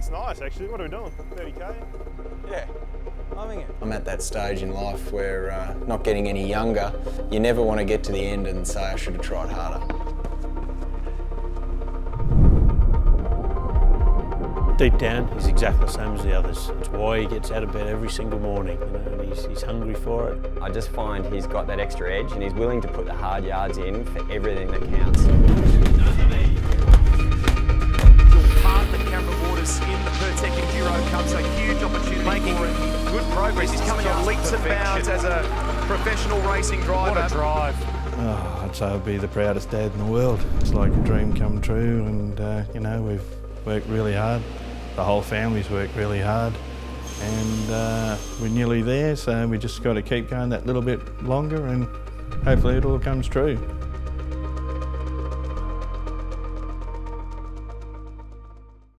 It's nice actually. What are we doing? 30k? Yeah, loving it. I'm at that stage in life where uh, not getting any younger, you never want to get to the end and say I should have tried harder. Deep down, he's exactly the same as the others. It's why he gets out of bed every single morning, you know, and he's, he's hungry for it. I just find he's got that extra edge and he's willing to put the hard yards in for everything that counts. Good progress. He's coming on leaps and bounds as a professional racing driver. What a drive. Oh, I'd say I'd be the proudest dad in the world. It's like a dream come true and, uh, you know, we've worked really hard. The whole family's worked really hard and uh, we're nearly there, so we just got to keep going that little bit longer and hopefully it all comes true.